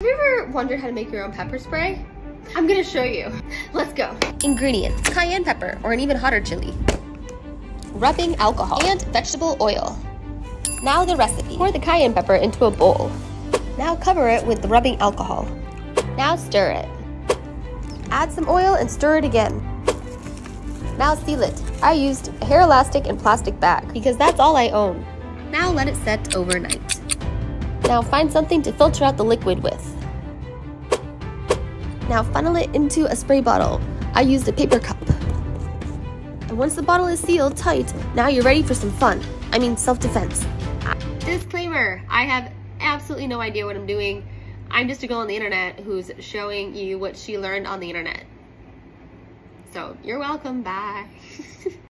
Have you ever wondered how to make your own pepper spray? I'm gonna show you. Let's go. Ingredients, cayenne pepper or an even hotter chili, rubbing alcohol, and vegetable oil. Now the recipe. Pour the cayenne pepper into a bowl. Now cover it with the rubbing alcohol. Now stir it. Add some oil and stir it again. Now seal it. I used hair elastic and plastic bag because that's all I own. Now let it set overnight. Now find something to filter out the liquid with. Now funnel it into a spray bottle. I used a paper cup. And once the bottle is sealed tight, now you're ready for some fun. I mean self-defense. Disclaimer, I have absolutely no idea what I'm doing. I'm just a girl on the internet who's showing you what she learned on the internet. So you're welcome, bye.